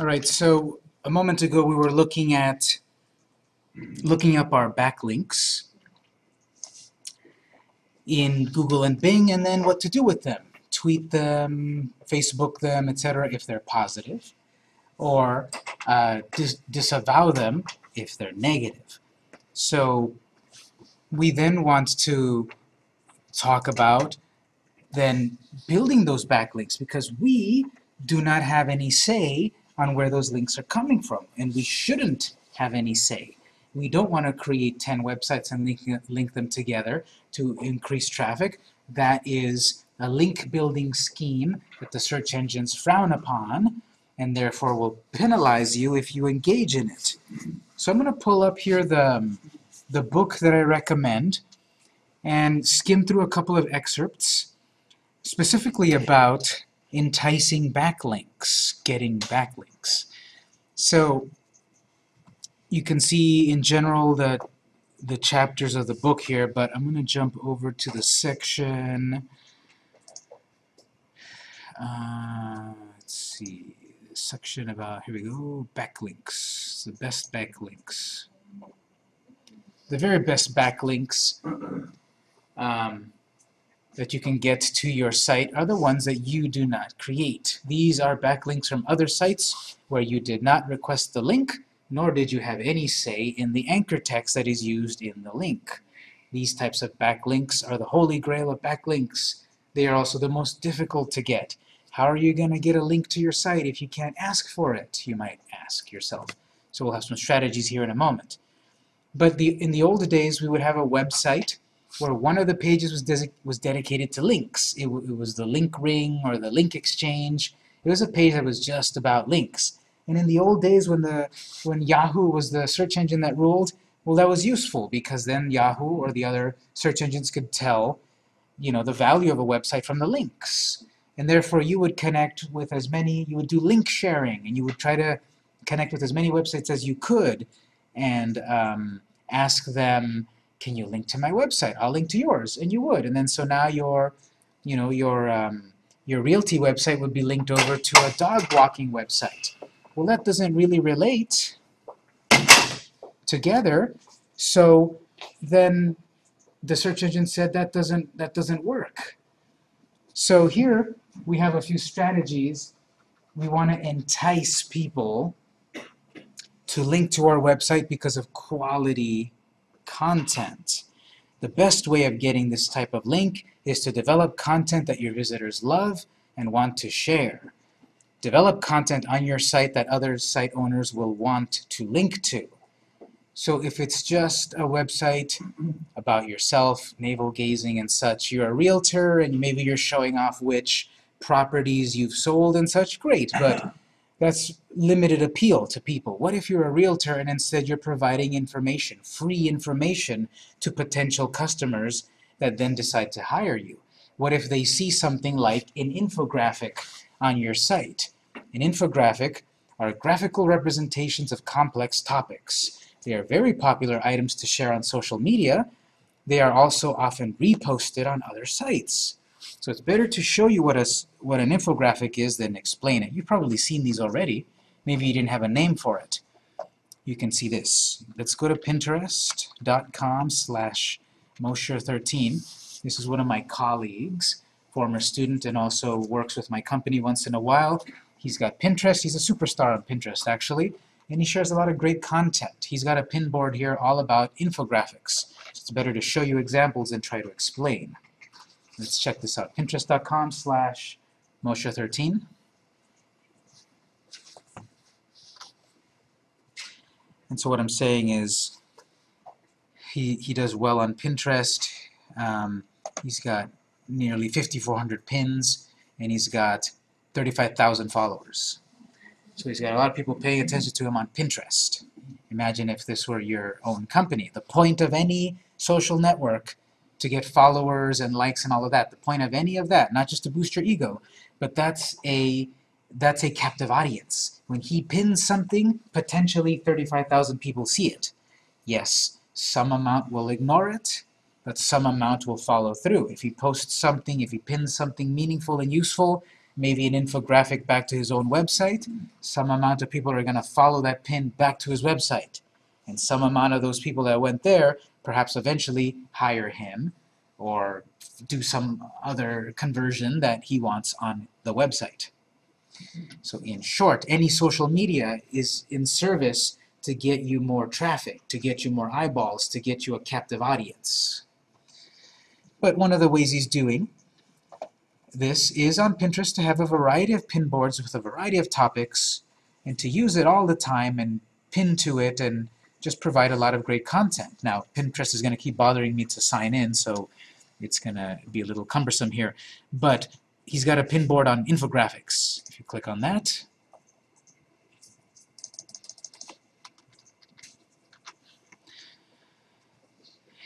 All right, so a moment ago we were looking at looking up our backlinks in Google and Bing and then what to do with them. Tweet them, Facebook them, etc. if they're positive, or uh, dis disavow them if they're negative. So we then want to talk about then building those backlinks because we do not have any say on where those links are coming from and we shouldn't have any say. We don't want to create 10 websites and link, link them together to increase traffic. That is a link building scheme that the search engines frown upon and therefore will penalize you if you engage in it. So I'm going to pull up here the, the book that I recommend and skim through a couple of excerpts specifically about enticing backlinks, getting backlinks. So you can see in general the the chapters of the book here, but I'm going to jump over to the section. Uh, let's see, section about here we go, backlinks, the best backlinks, the very best backlinks. Um, that you can get to your site are the ones that you do not create. These are backlinks from other sites where you did not request the link, nor did you have any say in the anchor text that is used in the link. These types of backlinks are the holy grail of backlinks. They are also the most difficult to get. How are you going to get a link to your site if you can't ask for it, you might ask yourself. So we'll have some strategies here in a moment. But the, in the old days, we would have a website where one of the pages was, was dedicated to links. It, it was the link ring or the link exchange. It was a page that was just about links. And in the old days when, the, when Yahoo was the search engine that ruled, well, that was useful because then Yahoo or the other search engines could tell you know, the value of a website from the links. And therefore, you would connect with as many, you would do link sharing, and you would try to connect with as many websites as you could and um, ask them can you link to my website? I'll link to yours, and you would. And then so now your, you know, your um, your realty website would be linked over to a dog walking website. Well, that doesn't really relate together. So then the search engine said that doesn't that doesn't work. So here we have a few strategies. We want to entice people to link to our website because of quality content. The best way of getting this type of link is to develop content that your visitors love and want to share. Develop content on your site that other site owners will want to link to. So if it's just a website about yourself, navel-gazing and such, you're a realtor and maybe you're showing off which properties you've sold and such, great, but that's limited appeal to people. What if you're a realtor and instead you're providing information, free information to potential customers that then decide to hire you? What if they see something like an infographic on your site? An infographic are graphical representations of complex topics. They are very popular items to share on social media. They are also often reposted on other sites. So it's better to show you what, a, what an infographic is than explain it. You've probably seen these already. Maybe you didn't have a name for it. You can see this. Let's go to pinterest.com slash Mosher13. This is one of my colleagues, former student and also works with my company once in a while. He's got Pinterest. He's a superstar on Pinterest, actually. And he shares a lot of great content. He's got a pin board here all about infographics. So it's better to show you examples than try to explain. Let's check this out. Pinterest.com slash Moshe13. And so what I'm saying is he, he does well on Pinterest. Um, he's got nearly 5,400 pins, and he's got 35,000 followers. So he's got a lot of people paying attention to him on Pinterest. Imagine if this were your own company. The point of any social network to get followers and likes and all of that. The point of any of that, not just to boost your ego, but that's a that's a captive audience. When he pins something, potentially 35,000 people see it. Yes, some amount will ignore it, but some amount will follow through. If he posts something, if he pins something meaningful and useful, maybe an infographic back to his own website. Some amount of people are going to follow that pin back to his website. And some amount of those people that went there perhaps eventually hire him or do some other conversion that he wants on the website. So in short, any social media is in service to get you more traffic, to get you more eyeballs, to get you a captive audience. But one of the ways he's doing this is on Pinterest to have a variety of pin boards with a variety of topics and to use it all the time and pin to it and just provide a lot of great content. Now, Pinterest is going to keep bothering me to sign in, so it's going to be a little cumbersome here. But he's got a pin board on infographics. If you click on that,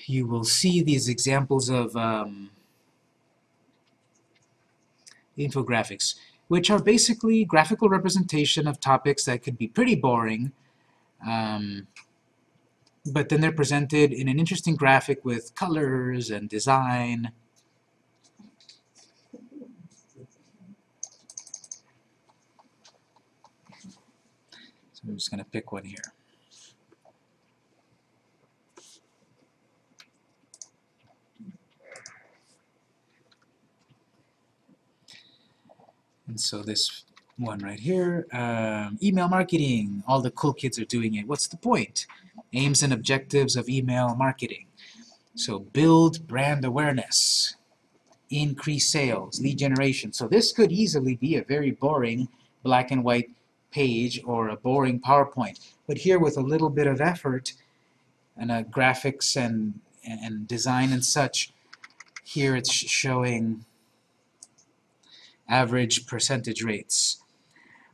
you will see these examples of um, infographics, which are basically graphical representation of topics that could be pretty boring, um, but then they're presented in an interesting graphic with colors and design. So I'm just going to pick one here. And so this one right here, um, email marketing, all the cool kids are doing it. What's the point? Aims and objectives of email marketing. So build brand awareness, increase sales, lead generation. So this could easily be a very boring black and white page or a boring PowerPoint. But here with a little bit of effort and a graphics and, and design and such, here it's showing average percentage rates.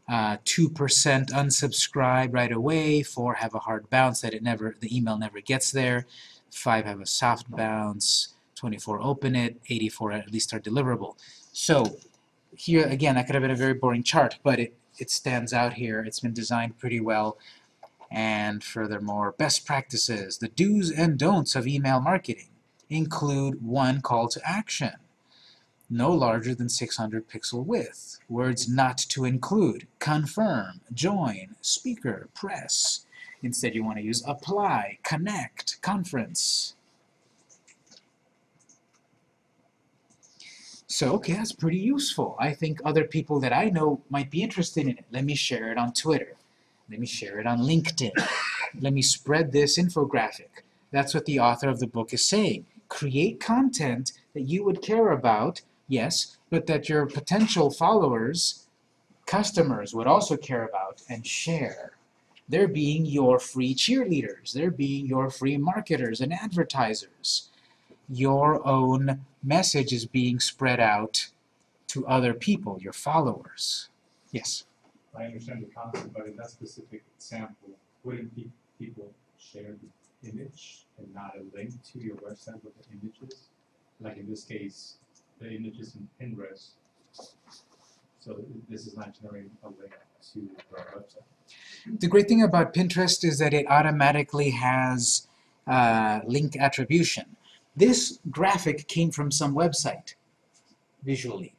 2% uh, unsubscribe right away, 4 have a hard bounce that it never the email never gets there, 5 have a soft bounce, 24 open it, 84 at least are deliverable. So here again that could have been a very boring chart, but it, it stands out here. It's been designed pretty well. And furthermore, best practices, the do's and don'ts of email marketing include one call to action no larger than 600 pixel width. Words not to include, confirm, join, speaker, press. Instead you want to use apply, connect, conference. So, okay, that's pretty useful. I think other people that I know might be interested in it. Let me share it on Twitter. Let me share it on LinkedIn. Let me spread this infographic. That's what the author of the book is saying. Create content that you would care about yes, but that your potential followers, customers, would also care about and share. They're being your free cheerleaders. They're being your free marketers and advertisers. Your own message is being spread out to other people, your followers. Yes? I understand the concept, but in that specific example, wouldn't people share the image and not a link to your website with the images? Like in this case, the images in Pinterest. So this is not generating a link to our website. The great thing about Pinterest is that it automatically has uh, link attribution. This graphic came from some website, visually.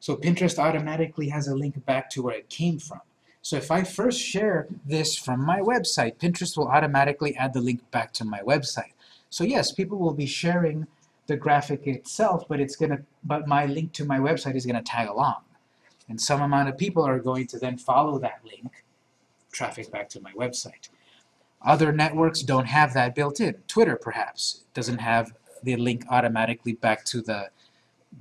So Pinterest automatically has a link back to where it came from. So if I first share this from my website, Pinterest will automatically add the link back to my website. So yes, people will be sharing the graphic itself, but it's gonna but my link to my website is gonna tag along. And some amount of people are going to then follow that link, traffic back to my website. Other networks don't have that built in. Twitter perhaps doesn't have the link automatically back to the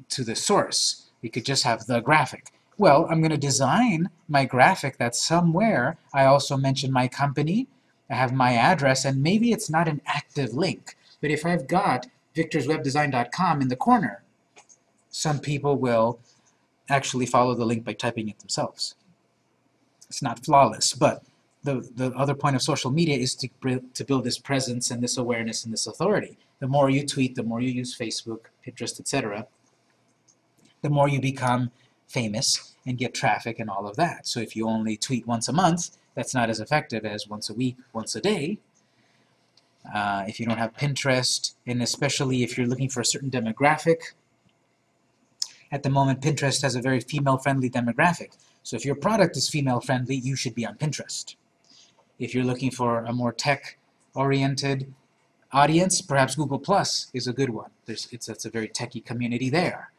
to the source. You could just have the graphic. Well, I'm going to design my graphic that somewhere I also mention my company, I have my address, and maybe it's not an active link. But if I've got victorswebdesign.com in the corner, some people will actually follow the link by typing it themselves. It's not flawless, but the, the other point of social media is to, to build this presence and this awareness and this authority. The more you tweet, the more you use Facebook, Pinterest, etc., the more you become famous and get traffic and all of that. So if you only tweet once a month, that's not as effective as once a week, once a day, uh, if you don't have Pinterest, and especially if you're looking for a certain demographic, At the moment, Pinterest has a very female-friendly demographic. So if your product is female-friendly, you should be on Pinterest. If you're looking for a more tech-oriented audience, perhaps Google Plus is a good one. There's, it's, it's a very techy community there.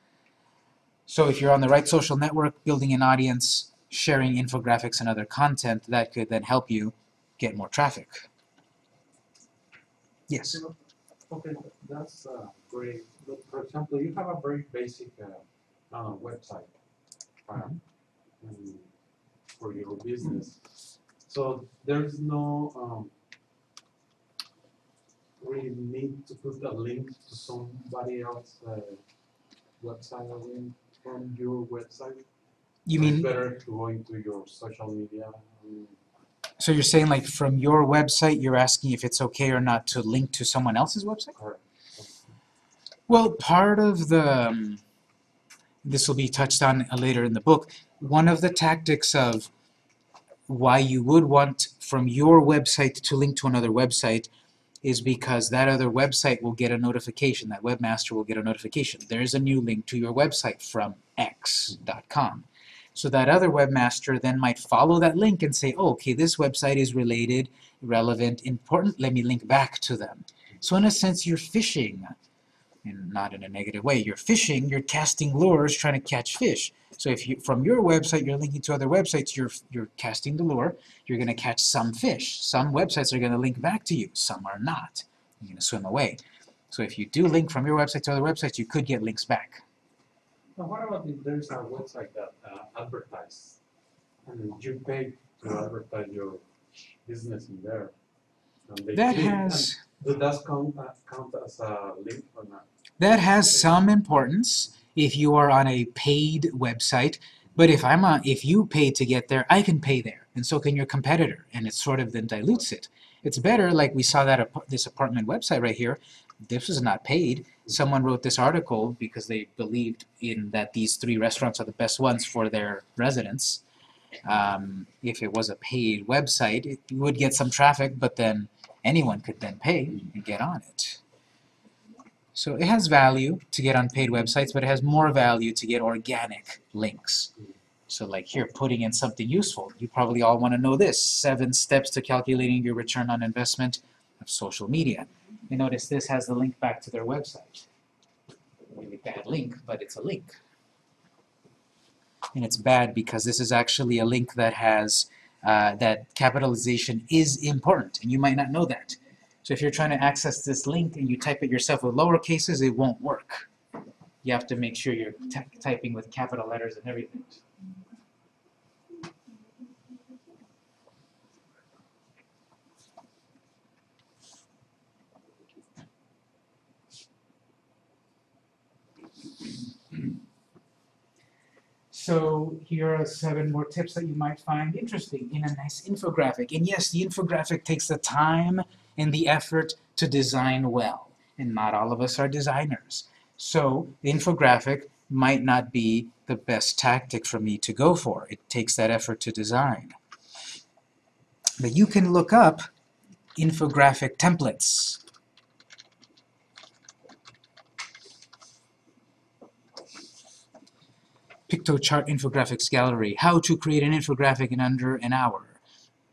So if you're on the right social network, building an audience, sharing infographics and other content, that could then help you get more traffic. Yes. Okay, that's uh, great. Look, for example, you have a very basic uh, uh, website uh, um, for your business. So there's no um, really need to put a link to somebody else's uh, website or link from your website. You It's mean, better to go into your social media. um, so you're saying like from your website, you're asking if it's okay or not to link to someone else's website? Correct. Well, part of the, um, this will be touched on later in the book, one of the tactics of why you would want from your website to link to another website is because that other website will get a notification, that webmaster will get a notification. There's a new link to your website from x.com. So that other webmaster then might follow that link and say, oh, okay, this website is related, relevant, important, let me link back to them. So in a sense, you're fishing and not in a negative way. You're fishing, you're casting lures, trying to catch fish. So if you from your website you're linking to other websites, you're you're casting the lure, you're gonna catch some fish. Some websites are gonna link back to you, some are not. You're gonna swim away. So if you do link from your website to other websites, you could get links back. Now, what about if there's a website that uh, advertise and you pay to advertise your business in there? and they That click, has and Does that count, uh, count as a link or not? that has some importance if you are on a paid website. But if I'm on, if you pay to get there, I can pay there, and so can your competitor, and it sort of then dilutes it. It's better, like we saw that ap- this apartment website right here. This was not paid. Someone wrote this article because they believed in that these three restaurants are the best ones for their residents. Um, if it was a paid website, it would get some traffic, but then anyone could then pay and get on it. So it has value to get on paid websites, but it has more value to get organic links. So like here, putting in something useful. You probably all want to know this. Seven steps to calculating your return on investment of social media. You notice this has the link back to their website. Really bad link, but it's a link. And it's bad because this is actually a link that has, uh, that capitalization is important, and you might not know that. So if you're trying to access this link and you type it yourself with lower cases, it won't work. You have to make sure you're typing with capital letters and everything. So here are seven more tips that you might find interesting in a nice infographic. And yes, the infographic takes the time and the effort to design well. And not all of us are designers. So the infographic might not be the best tactic for me to go for. It takes that effort to design. But you can look up infographic templates. Piktochart Infographics Gallery, how to create an infographic in under an hour,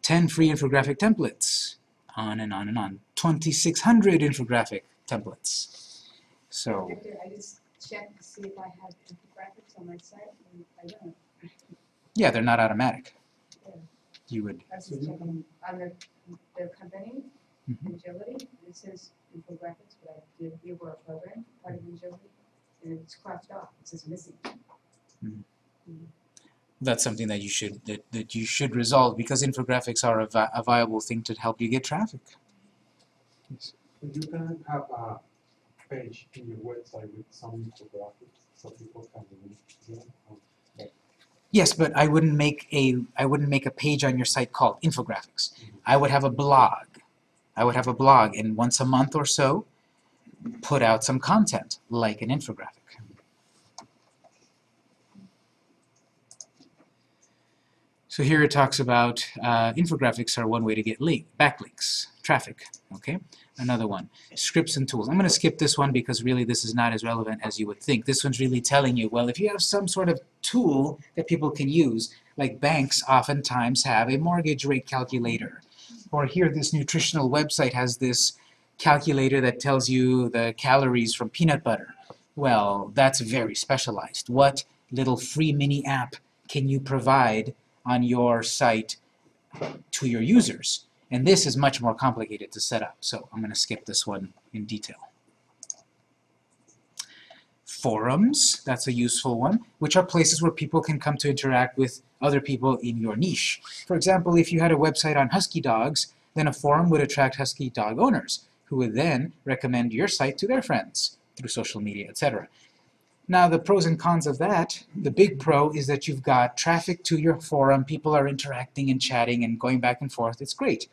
10 free infographic templates, on and on and on, 2,600 infographic templates. So, I just checked to see if I have infographics on my site, and I don't. yeah, they're not automatic. Yeah. You would, I was just checking on their, their company, Mhm. Agility, and it says infographics, but I did, you were a program, part of Agility, and it's crossed off, it says missing. That's something that you should that, that you should resolve because infographics are a, vi- a viable thing to help you get traffic. You can have a page in your website with some infographics so people can link to them. um, Yes, but I wouldn't make a I wouldn't make a page on your site called infographics. I would have a blog. I would have a blog and once a month or so put out some content like an infographic. So here it talks about uh, infographics are one way to get link backlinks, traffic. Okay, another one, scripts and tools. I'm going to skip this one because really this is not as relevant as you would think. This one's really telling you, well, if you have some sort of tool that people can use, like banks oftentimes have a mortgage rate calculator, or here this nutritional website has this calculator that tells you the calories from peanut butter. Well, that's very specialized. What little free mini app can you provide on your site to your users? And this is much more complicated to set up, so I'm going to skip this one in detail. Forums, that's a useful one, which are places where people can come to interact with other people in your niche. For example, if you had a website on husky dogs, then a forum would attract husky dog owners, who would then recommend your site to their friends through social media, etc. Now the pros and cons of that, the big pro is that you've got traffic to your forum, people are interacting and chatting and going back and forth, it's great.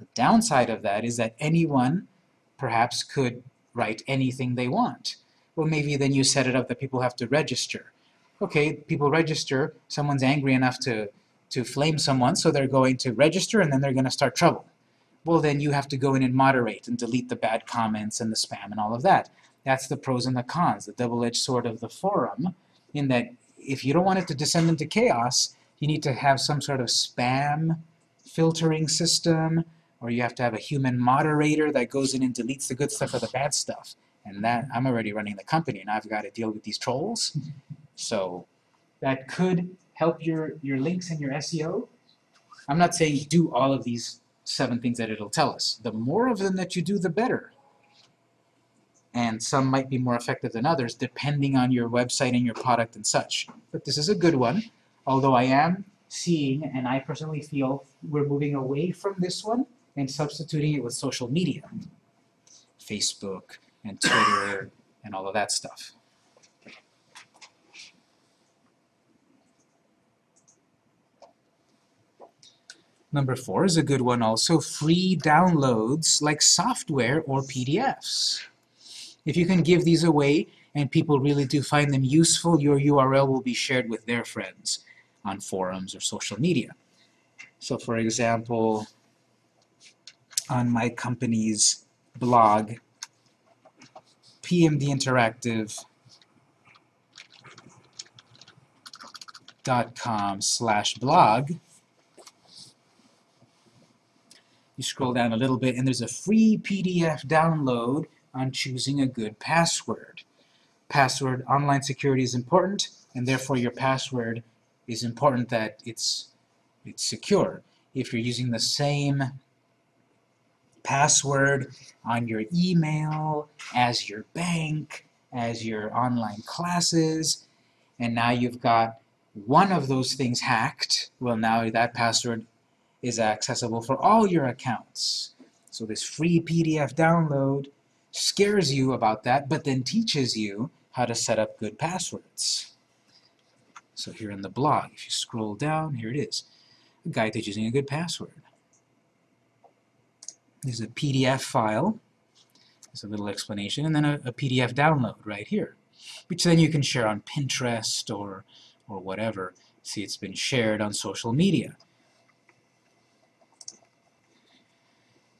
The downside of that is that anyone perhaps could write anything they want. Well maybe then you set it up that people have to register. Okay, people register, someone's angry enough to, to flame someone, so they're going to register and then they're going to start trouble. Well then you have to go in and moderate and delete the bad comments and the spam and all of that. That's the pros and the cons, the double-edged sword of the forum, in that if you don't want it to descend into chaos, you need to have some sort of spam filtering system, or you have to have a human moderator that goes in and deletes the good stuff or the bad stuff. And that, I'm already running the company, and I've got to deal with these trolls. So that could help your, your links and your SEO. I'm not saying do all of these seven things that it'll tell us. The more of them that you do, the better and some might be more effective than others depending on your website and your product and such. But this is a good one, although I am seeing, and I personally feel, we're moving away from this one and substituting it with social media. Facebook and Twitter and all of that stuff. Number four is a good one also, free downloads like software or PDFs. If you can give these away and people really do find them useful, your URL will be shared with their friends on forums or social media. So for example, on my company's blog, pmdinteractive.com slash blog, you scroll down a little bit and there's a free PDF download on choosing a good password. Password, online security is important, and therefore your password is important that it's, it's secure. If you're using the same password on your email, as your bank, as your online classes, and now you've got one of those things hacked, well now that password is accessible for all your accounts. So this free PDF download scares you about that, but then teaches you how to set up good passwords. So here in the blog, if you scroll down, here it is. A guide to using a good password. There's a PDF file. There's a little explanation, and then a, a PDF download right here, which then you can share on Pinterest or, or whatever. See, it's been shared on social media.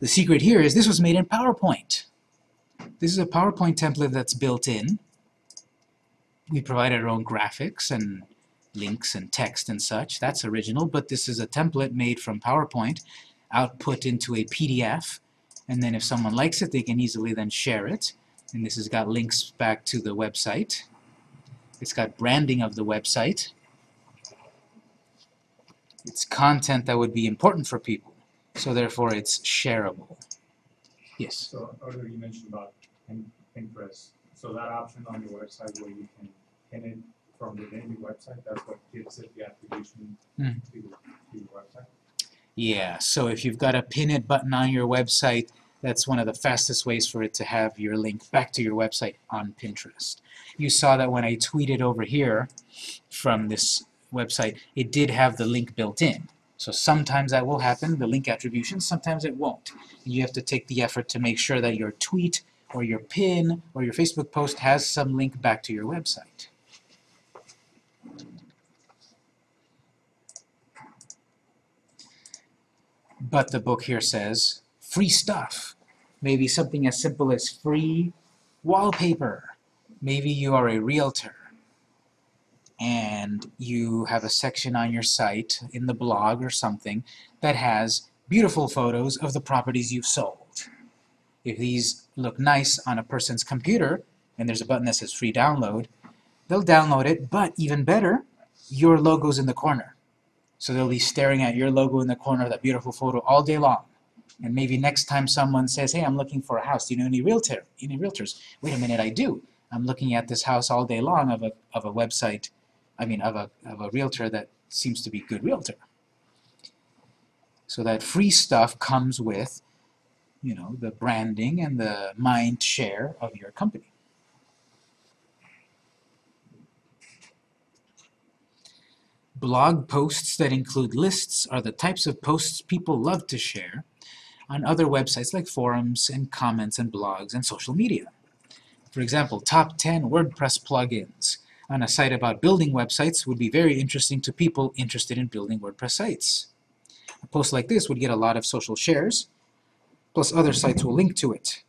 The secret here is this was made in PowerPoint. This is a PowerPoint template that's built in. We provide our own graphics and links and text and such. That's original, but this is a template made from PowerPoint, output into a PDF, and then if someone likes it, they can easily then share it. And this has got links back to the website. It's got branding of the website. It's content that would be important for people, so therefore it's shareable. Yes? So earlier you mentioned about Pin- Pinterest. So that option on your website where you can pin it from within your website, that's what gives it the attribution Hmm. to, to your website? Yeah, so if you've got a pin it button on your website, that's one of the fastest ways for it to have your link back to your website on Pinterest. You saw that when I tweeted over here from this website, it did have the link built in. So sometimes that will happen, the link attribution, sometimes it won't. You have to take the effort to make sure that your tweet or your pin or your Facebook post has some link back to your website. But the book here says free stuff. Maybe something as simple as free wallpaper. Maybe you are a realtor and you have a section on your site in the blog or something that has beautiful photos of the properties you've sold. If these look nice on a person's computer and there's a button that says free download, they'll download it, but even better, your logo's in the corner. So they'll be staring at your logo in the corner of that beautiful photo all day long. And maybe next time someone says, hey, I'm looking for a house, do you know any realtor, any realtors? Wait a minute, I do. I'm looking at this house all day long of a, of a website, I mean, of a, of a realtor that seems to be a good realtor. So that free stuff comes with, you know, the branding and the mind share of your company. Blog posts that include lists are the types of posts people love to share on other websites like forums and comments and blogs and social media. For example, top 10 WordPress plugins on a site about building websites would be very interesting to people interested in building WordPress sites. A post like this would get a lot of social shares, plus other sites will link to it.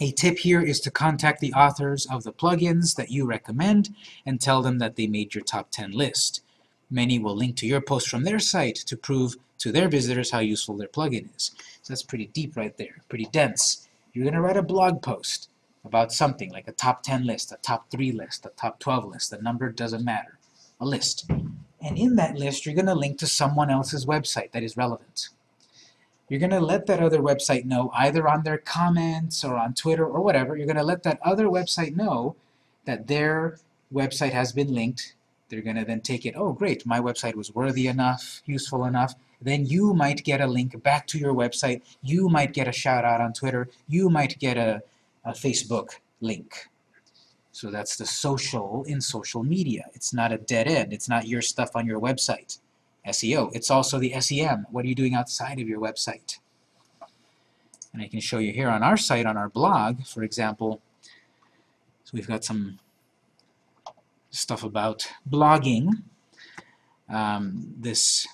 A tip here is to contact the authors of the plugins that you recommend and tell them that they made your top 10 list. Many will link to your post from their site to prove to their visitors how useful their plugin is. So that's pretty deep right there, pretty dense. You're going to write a blog post about something like a top 10 list, a top 3 list, a top 12 list, the number doesn't matter, a list. And in that list, you're going to link to someone else's website that is relevant. You're going to let that other website know, either on their comments or on Twitter or whatever, you're going to let that other website know that their website has been linked. They're going to then take it, oh great, my website was worthy enough, useful enough. Then you might get a link back to your website. You might get a shout out on Twitter. You might get a, a Facebook link. So that's the social in social media. It's not a dead end. It's not your stuff on your website. SEO. It's also the SEM. What are you doing outside of your website? And I can show you here on our site, on our blog, for example, so we've got some stuff about blogging. Um, this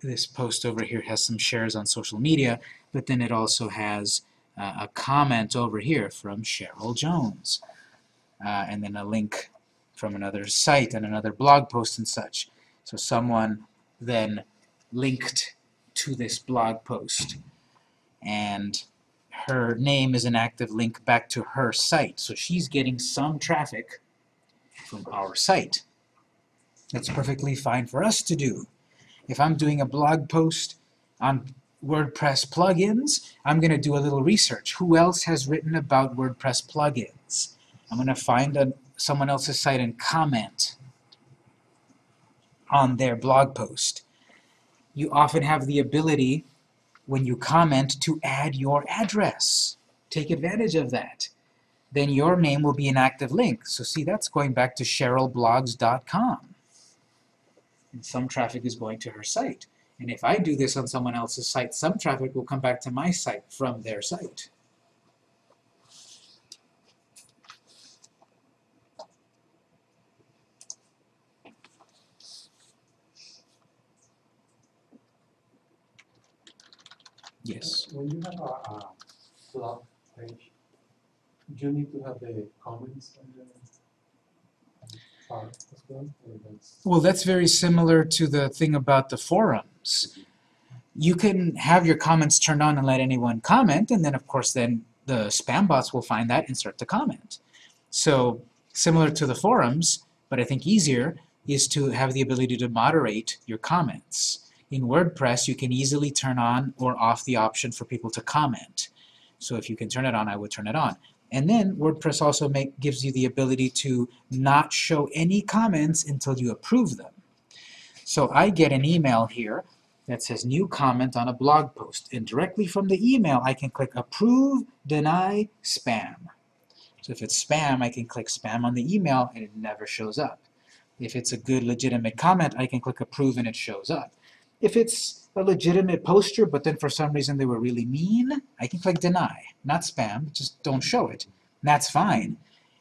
this post over here has some shares on social media, but then it also has uh, a comment over here from Cheryl Jones, uh, and then a link from another site and another blog post and such. So someone then linked to this blog post, and her name is an active link back to her site. So she's getting some traffic from our site. That's perfectly fine for us to do. If I'm doing a blog post on WordPress plugins, I'm going to do a little research. Who else has written about WordPress plugins? I'm going to find a, someone else's site and comment on their blog post. You often have the ability, when you comment, to add your address. Take advantage of that. Then your name will be an active link. So see, that's going back to CherylBlogs.com and some traffic is going to her site. And if I do this on someone else's site, some traffic will come back to my site from their site. Yes. When you have a, a blog page, you need to have the comments on the well, that's? Very similar to the thing about the forums. You can have your comments turned on and let anyone comment, and then of course then the spam bots will find that and start to comment. So similar to the forums, but I think easier, is to have the ability to moderate your comments. In WordPress, you can easily turn on or off the option for people to comment. So if you can turn it on, I would turn it on. And then WordPress also make, gives you the ability to not show any comments until you approve them. So I get an email here that says new comment on a blog post. And directly from the email, I can click approve, deny, spam. So if it's spam, I can click spam on the email and it never shows up. If it's a good legitimate comment, I can click approve and it shows up. If it's a legitimate poster, but then for some reason they were really mean, I can click deny. Not spam, just don't show it. And that's fine.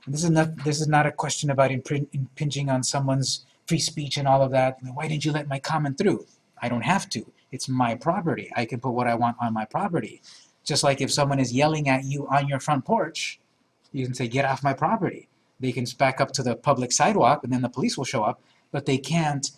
And this is not this is not a question about impinging on someone's free speech and all of that. Why didn't you let my comment through? I don't have to. It's my property. I can put what I want on my property. Just like if someone is yelling at you on your front porch, you can say, get off my property. They can back up to the public sidewalk and then the police will show up, but they can't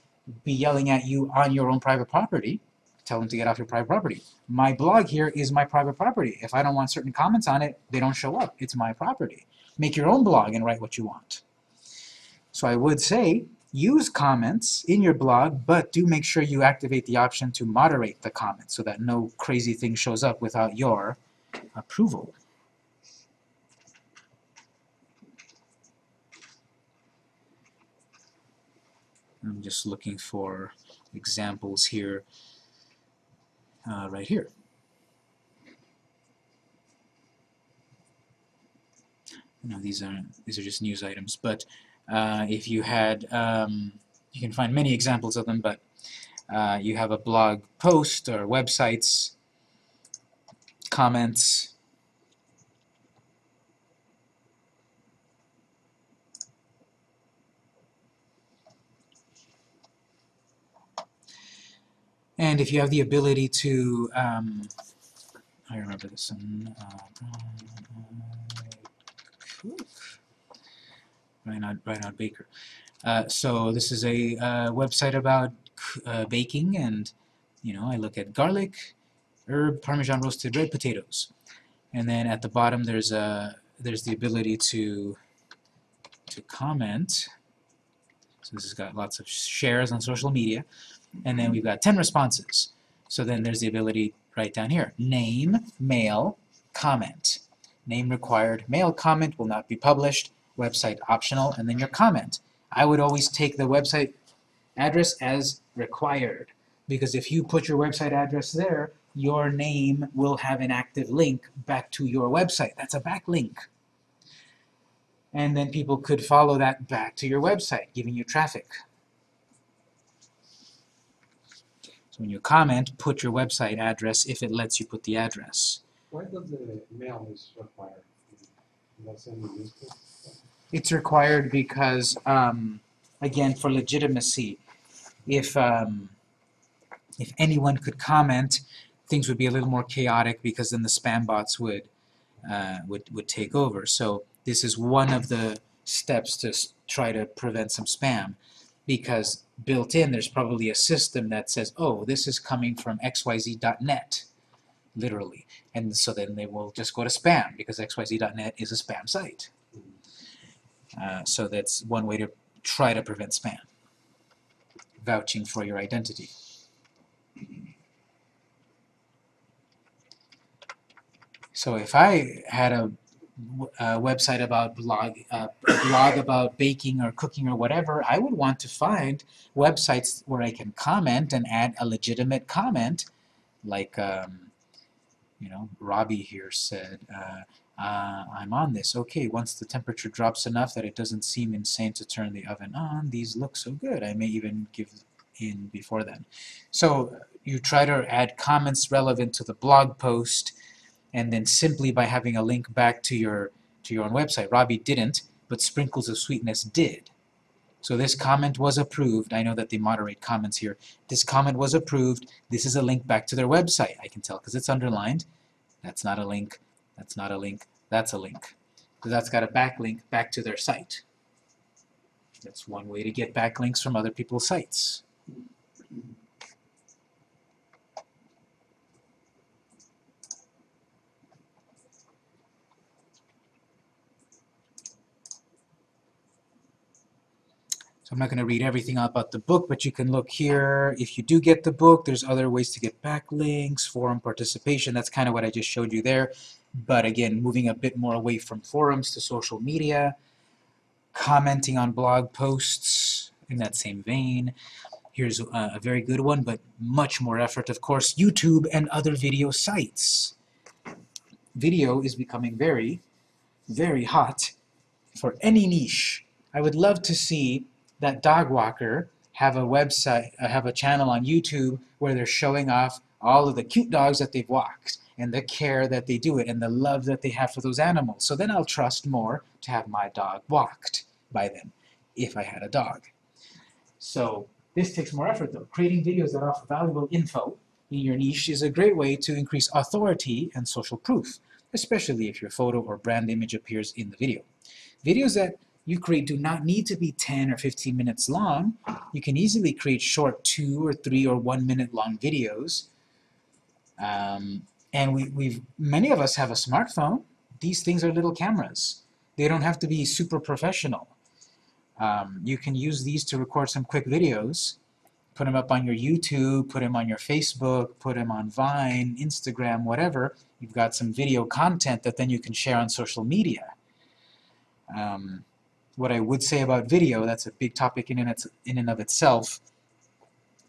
be yelling at you on your own private property. Tell them to get off your private property. My blog here is my private property. If I don't want certain comments on it, they don't show up. It's my property. Make your own blog and write what you want. So I would say use comments in your blog, but do make sure you activate the option to moderate the comments so that no crazy thing shows up without your approval. I'm just looking for examples here, uh, right here. No, these aren't, these are just news items, but uh, if you had, um, you can find many examples of them, but uh, you have a blog post or websites, comments, and if you have the ability to, um, I remember this one, uh. Reinhard, Reinhard Baker. Uh, so this is a uh, website about uh, baking, and you know I look at garlic, herb, Parmesan roasted red potatoes, and then at the bottom there's a there's the ability to to comment. So this has got lots of shares on social media, and then we've got 10 responses. So then there's the ability right down here. Name, mail, comment. Name required, mail comment will not be published, website optional, and then your comment. I would always take the website address as required, because if you put your website address there, your name will have an active link back to your website. That's a backlink. And then people could follow that back to your website, giving you traffic. So when you comment, put your website address if it lets you put the address. Why does the mail is required? That's any useful? It's required because, um, again, for legitimacy, if um, if anyone could comment, things would be a little more chaotic because then the spam bots would uh, would would take over. So this is one of the steps to s- try to prevent some spam, because built in there's probably a system that says, oh, this is coming from xyz.net, literally, and so then they will just go to spam because xyz.net is a spam site. Uh, so that's one way to try to prevent spam. Vouching for your identity. So if I had a, a website about blog, uh, blog about baking or cooking or whatever, I would want to find websites where I can comment and add a legitimate comment, like um, you know, Robbie here said, uh, uh, I'm on this. Okay, once the temperature drops enough that it doesn't seem insane to turn the oven on, these look so good. I may even give in before then. So you try to add comments relevant to the blog post, and then simply by having a link back to your to your own website. Robbie didn't, but Sprinkles of Sweetness did. So this comment was approved. I know that they moderate comments here. This comment was approved. This is a link back to their website. I can tell because it's underlined. That's not a link. That's not a link. That's a link. So that's got a backlink back to their site. That's one way to get backlinks from other people's sites. So I'm not going to read everything about the book, but you can look here. If you do get the book, there's other ways to get backlinks, forum participation. That's kind of what I just showed you there. But again, moving a bit more away from forums to social media, commenting on blog posts in that same vein. Here's a, a very good one, but much more effort, of course, YouTube and other video sites. Video is becoming very, very hot for any niche. I would love to see that dog walker have a website, uh, have a channel on YouTube where they're showing off all of the cute dogs that they've walked and the care that they do it and the love that they have for those animals. So then I'll trust more to have my dog walked by them if I had a dog. So This takes more effort though. Creating videos that offer valuable info in your niche is a great way to increase authority and social proof, especially if your photo or brand image appears in the video. Videos that you create do not need to be 10 or 15 minutes long. You can easily create short two or three or one minute long videos. Um, and we, we've many of us have a smartphone. These things are little cameras. They don't have to be super professional. Um, you can use these to record some quick videos, put them up on your YouTube, put them on your Facebook, put them on Vine, Instagram, whatever. You've got some video content that then you can share on social media. Um, what I would say about video, that's a big topic in and, its, in and of itself.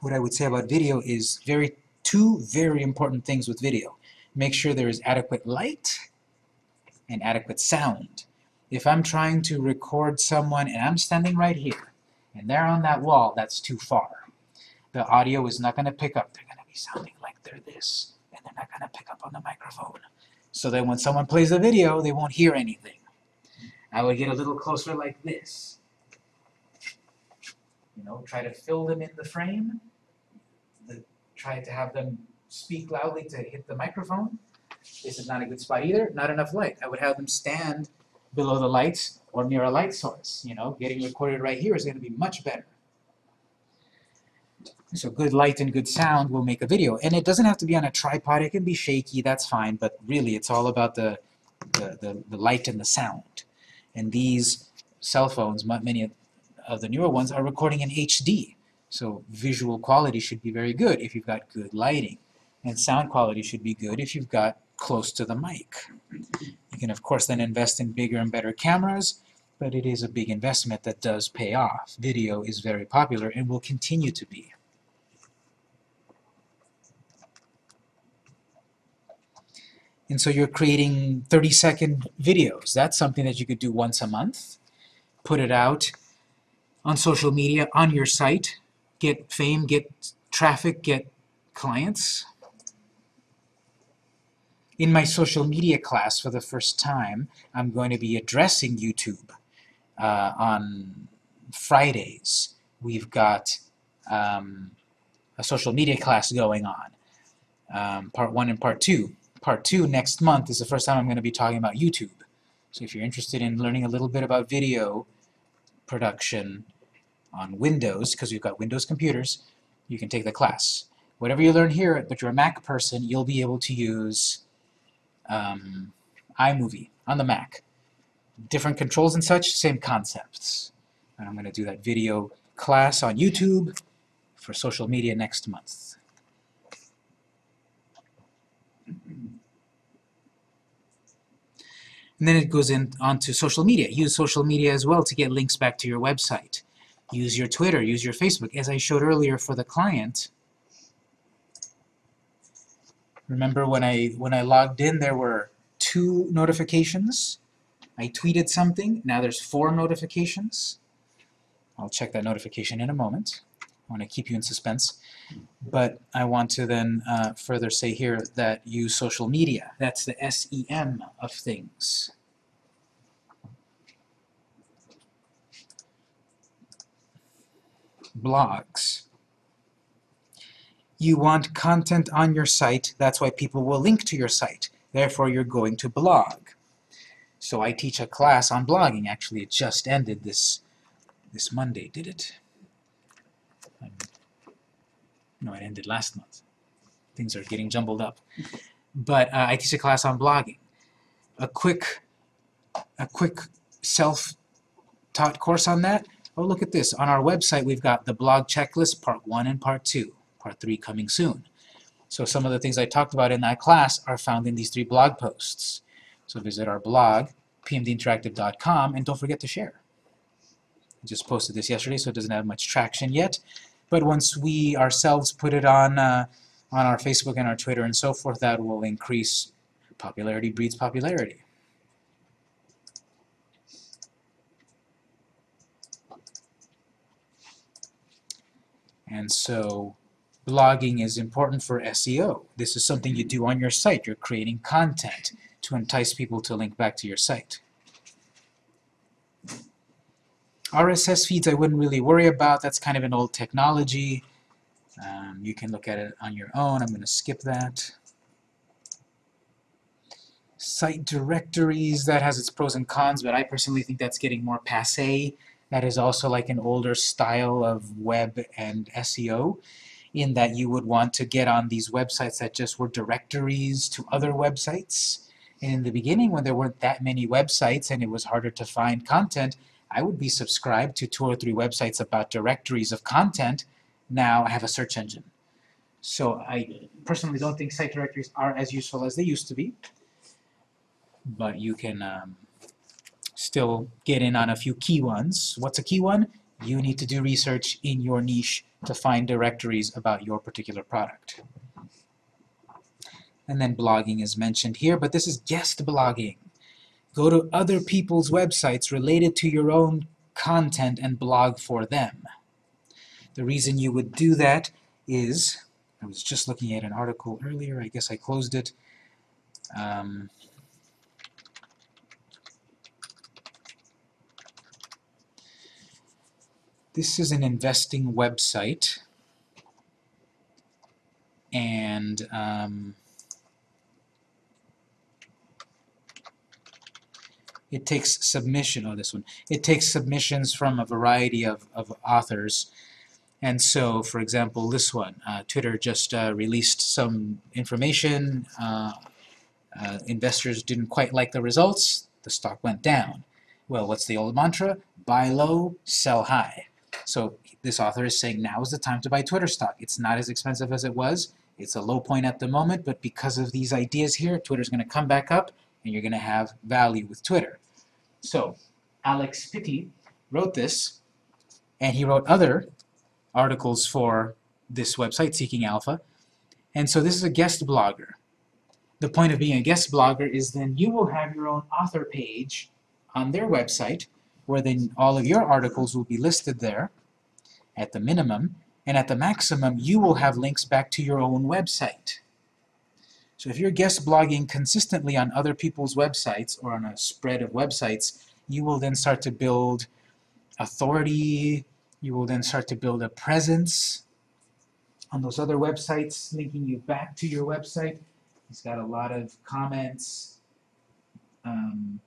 What I would say about video is very two very important things with video. Make sure there is adequate light and adequate sound. If I'm trying to record someone and I'm standing right here and they're on that wall, that's too far. The audio is not going to pick up. They're going to be sounding like they're this and they're not going to pick up on the microphone. So that when someone plays the video, they won't hear anything. I would get a little closer like this. You know, try to fill them in the frame. The, try to have them speak loudly to hit the microphone. This is not a good spot either. Not enough light. I would have them stand below the lights or near a light source. You know, getting recorded right here is going to be much better. So good light and good sound will make a video. And it doesn't have to be on a tripod. It can be shaky, that's fine. But really, it's all about the, the, the, the light and the sound. And these cell phones, many of the newer ones, are recording in HD. So visual quality should be very good if you've got good lighting. And sound quality should be good if you've got close to the mic. You can of course then invest in bigger and better cameras, but it is a big investment that does pay off. Video is very popular and will continue to be. And so you're creating 30 second videos. That's something that you could do once a month. Put it out on social media, on your site, get fame, get traffic, get clients. In my social media class for the first time, I'm going to be addressing YouTube uh, on Fridays. We've got um, a social media class going on, um, part one and part two. Part two next month is the first time I'm going to be talking about YouTube. So if you're interested in learning a little bit about video production on Windows, because we've got Windows computers, you can take the class. Whatever you learn here, but you're a Mac person, you'll be able to use um, iMovie on the Mac. Different controls and such, same concepts. And I'm going to do that video class on YouTube for social media next month. And then it goes in onto social media. Use social media as well to get links back to your website. Use your Twitter, use your Facebook. As I showed earlier for the client, remember when I when I logged in there were two notifications. I tweeted something, now there's four notifications. I'll check that notification in a moment. I want to keep you in suspense. But I want to then uh, further say here that use social media. That's the SEM of things. Blogs. You want content on your site, that's why people will link to your site. Therefore, you're going to blog. So I teach a class on blogging. Actually, it just ended this this Monday, did it? No, it ended last month. Things are getting jumbled up. But uh, I teach a class on blogging. A quick, a quick self-taught course on that. Oh, look at this. On our website, we've got the blog checklist, part one and part two. Part three coming soon. So some of the things I talked about in that class are found in these three blog posts. So visit our blog, pmdinteractive.com, and don't forget to share. I just posted this yesterday, so it doesn't have much traction yet. But once we ourselves put it on uh, on our Facebook and our Twitter and so forth, that will increase. Popularity breeds popularity. And so blogging is important for SEO. This is something you do on your site. You're creating content to entice people to link back to your site. RSS feeds I wouldn't really worry about. That's kind of an old technology. Um, you can look at it on your own. I'm going to skip that. Site directories, that has its pros and cons, but I personally think that's getting more passe. That is also like an older style of web and SEO in that you would want to get on these websites that just were directories to other websites. And in the beginning, when there weren't that many websites and it was harder to find content, I would be subscribed to two or three websites about directories of content. Now I have a search engine. So I personally don't think site directories are as useful as they used to be. But you can um, still get in on a few key ones. What's a key one? You need to do research in your niche to find directories about your particular product. And then blogging is mentioned here, but this is guest blogging. Go to other people's websites related to your own content and blog for them. The reason you would do that is, I was just looking at an article earlier, I guess I closed it. Um, this is an investing website and um, it takes submission, oh this one, it takes submissions from a variety of, of authors and so for example this one, uh, Twitter just uh, released some information, uh, uh, investors didn't quite like the results, the stock went down. Well what's the old mantra? Buy low, sell high. So this author is saying now is the time to buy Twitter stock. It's not as expensive as it was. It's a low point at the moment, but because of these ideas here, Twitter's going to come back up and you're going to have value with Twitter. So Alex Pitti wrote this, and he wrote other articles for this website, Seeking Alpha. And so this is a guest blogger. The point of being a guest blogger is then you will have your own author page on their website where then all of your articles will be listed there at the minimum, and at the maximum you will have links back to your own website. So if you're guest blogging consistently on other people's websites or on a spread of websites, you will then start to build authority, you will then start to build a presence on those other websites, linking you back to your website. He's got a lot of comments, um,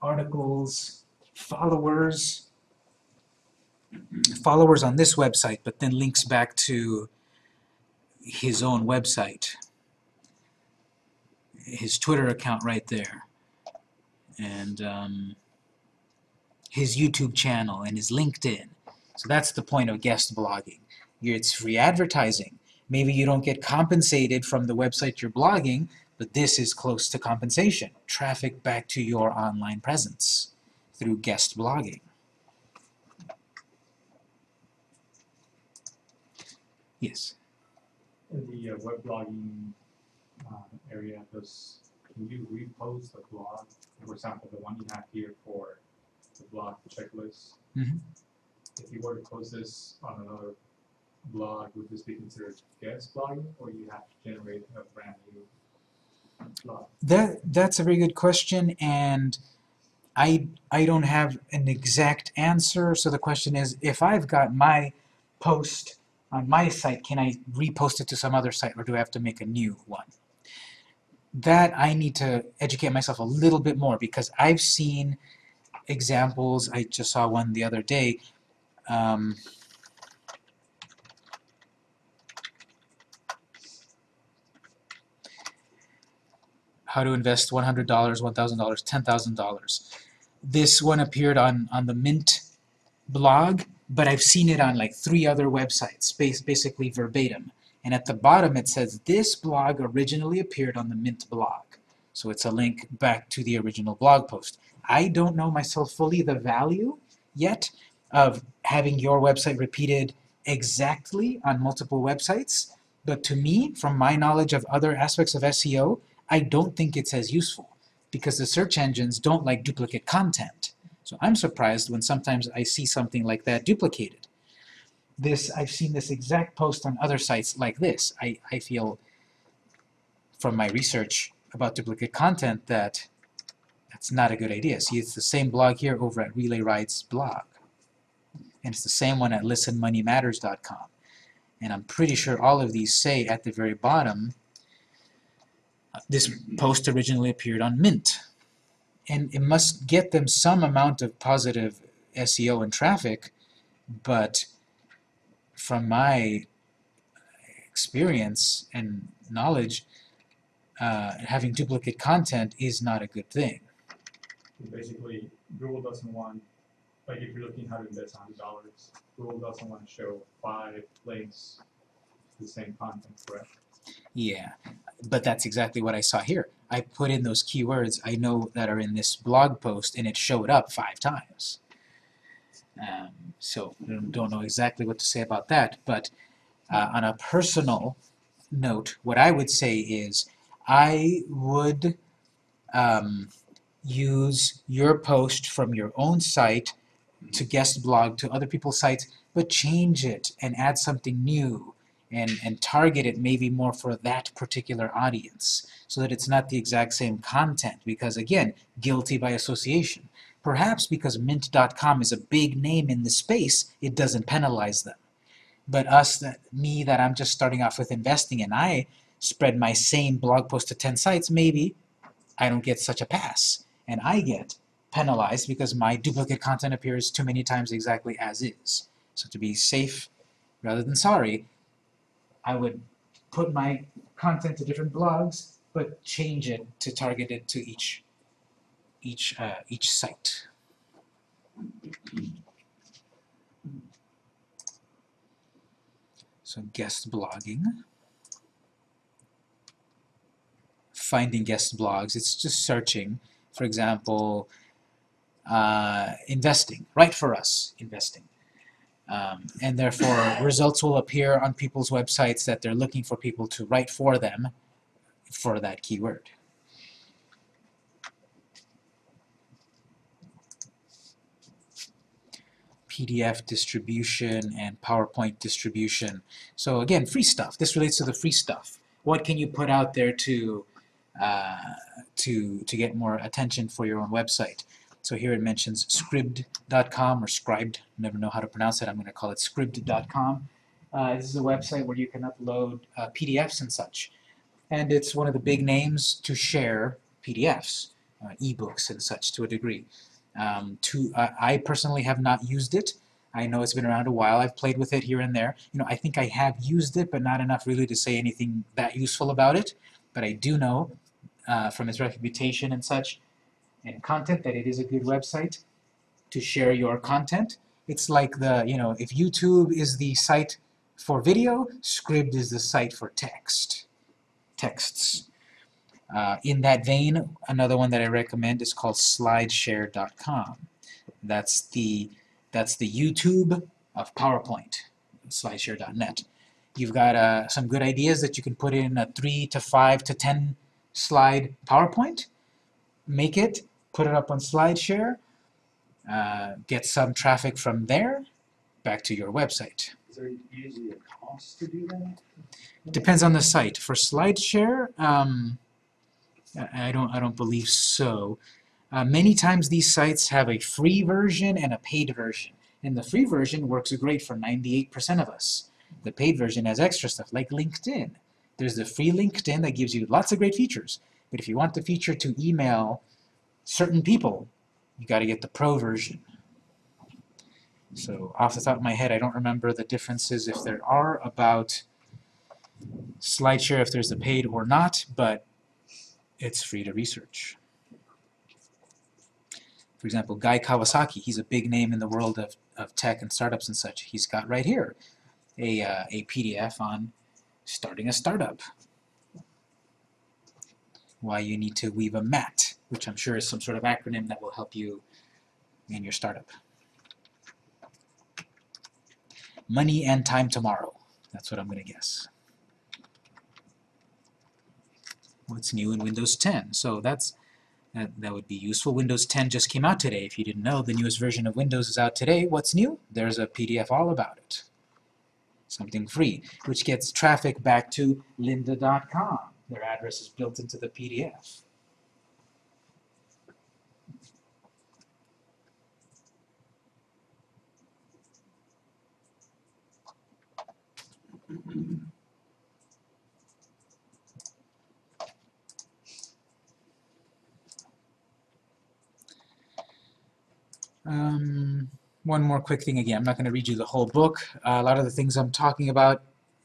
articles, followers, followers on this website, but then links back to his own website. His Twitter account right there. And um, his YouTube channel and his LinkedIn. So that's the point of guest blogging. It's free advertising. Maybe you don't get compensated from the website you're blogging, but this is close to compensation. Traffic back to your online presence through guest blogging. Yes. The uh, web blogging uh, area, does can you repost the blog? For example, the one you have here for the blog checklist. Mhm. If you were to post this on another blog, would this be considered guest blogging, or you have to generate a brand new blog? That that's a very good question, and I I don't have an exact answer. So the question is, if I've got my post on my site, can I repost it to some other site, or do I have to make a new one? That I need to educate myself a little bit more because I've seen examples. I just saw one the other day. Um, how to invest $100, $1,000, $10,000. This one appeared on, on the Mint blog, but I've seen it on like three other websites, bas- basically verbatim. And at the bottom it says, this blog originally appeared on the Mint blog. So it's a link back to the original blog post. I don't know myself fully the value yet of having your website repeated exactly on multiple websites, but to me, from my knowledge of other aspects of SEO, I don't think it's as useful because the search engines don't like duplicate content. So I'm surprised when sometimes I see something like that duplicated. This I've seen this exact post on other sites like this. I, I feel from my research about duplicate content that that's not a good idea. See, it's the same blog here over at RelayRides blog. and it's the same one at listenmoneymatters.com. And I'm pretty sure all of these say at the very bottom, this post originally appeared on Mint. And it must get them some amount of positive SEO and traffic, but from my experience and knowledge, uh, having duplicate content is not a good thing. Basically, Google doesn't want, like if you're looking how to invest hundred dollars, Google doesn't want to show five links to the same content, correct? Yeah, but that's exactly what I saw here. I put in those keywords I know that are in this blog post, and it showed up five times. Um, so I don't- don't know exactly what to say about that, but uh, on a personal note, what I would say is I would um, use your post from your own site to guest blog to other people's sites, but change it and add something new and, and target it maybe more for that particular audience so that it's not the exact same content because again guilty by association perhaps because mint.com is a big name in the space it doesn't penalize them. But us that me that i'm just starting off with investing and i spread my same blog post to 10 sites maybe i don't get such a pass. And i get penalized because my duplicate content appears too many times exactly as is. So to be safe rather than sorry I would put my content to different blogs, but change it to target it to each each uh, each site. So guest blogging. Finding guest blogs, it's just searching. For example, uh, investing, right for us, investing. Um, and therefore results will appear on people's websites that they're looking for people to write for them for that keyword. PDF distribution and PowerPoint distribution. So again, free stuff. This relates to the free stuff. What can you put out there to uh, to to get more attention for your own website? So here it mentions scribd.com or scribed, never know how to pronounce it, I'm going to call it scribd.com. Uh, this is a website where you can upload uh, PDFs and such. And it's one of the big names to share PDFs, uh, ebooks and such to a degree. Um, to, uh, I personally have not used it. I know it's been around a while. I've played with it here and there. You know, I think I have used it, but not enough really to say anything that useful about it. But I do know uh, from its reputation and such and content that it is a good website to share your content. It's like the, you know, if YouTube is the site for video, Scribd is the site for text, texts. Uh, in that vein, another one that I recommend is called slideshare.com. That's the, that's the YouTube of PowerPoint, slideshare.net. You've got uh, some good ideas that you can put in a 3 to 5 to 10 slide PowerPoint, make it, put it up on SlideShare, uh, get some traffic from there back to your website. Is there usually a cost to do that? Depends on the site. For SlideShare, um, I don't, I don't believe so. Uh, many times these sites have a free version and a paid version. And the free version works great for 98% of us. The paid version has extra stuff like LinkedIn. There's the free LinkedIn that gives you lots of great features. But if you want the feature to email certain people, you got to get the pro version. So off the top of my head, I don't remember the differences if there are about SlideShare if there's a paid or not, but it's free to research. For example, Guy Kawasaki, he's a big name in the world of, of tech and startups and such. He's got right here a, uh, a PDF on starting a startup. Why you need to weave a mat, which I'm sure is some sort of acronym that will help you in your startup. Money and time tomorrow. That's what I'm going to guess. what's new in Windows 10. So that's that, that would be useful. Windows 10 just came out today. If you didn't know, the newest version of Windows is out today. What's new? There's a PDF all about it. Something free, which gets traffic back to lynda.com. Their address is built into the PDF. Um, one more quick thing again. I'm not going to read you the whole book. Uh, a lot of the things I'm talking about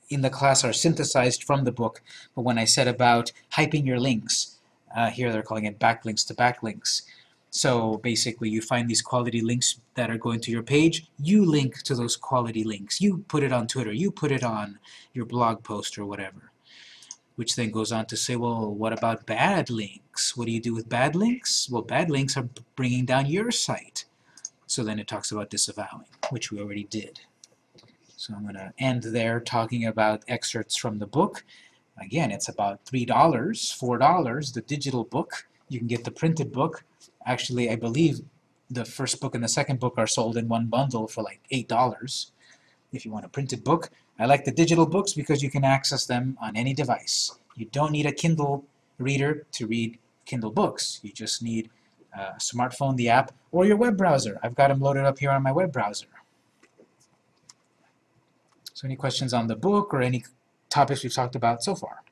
in the class are synthesized from the book. But when I said about hyping your links, uh, here they're calling it backlinks to backlinks. So basically, you find these quality links that are going to your page. You link to those quality links. You put it on Twitter. You put it on your blog post or whatever. Which then goes on to say, well, what about bad links? What do you do with bad links? Well, bad links are bringing down your site. So then it talks about disavowing, which we already did. So I'm going to end there talking about excerpts from the book. Again, it's about $3, $4, the digital book. You can get the printed book. Actually, I believe the first book and the second book are sold in one bundle for like $8 if you want a printed book. I like the digital books because you can access them on any device. You don't need a Kindle reader to read Kindle books. You just need a smartphone, the app, or your web browser. I've got them loaded up here on my web browser. So any questions on the book or any topics we've talked about so far?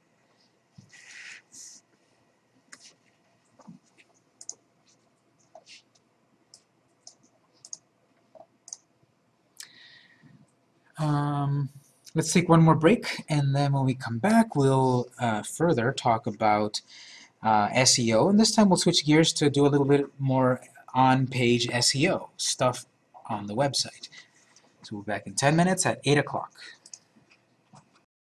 Um, let's take one more break, and then when we come back, we'll uh, further talk about uh, SEO, and this time we'll switch gears to do a little bit more on-page SEO stuff on the website. So we'll be back in 10 minutes at 8 o'clock.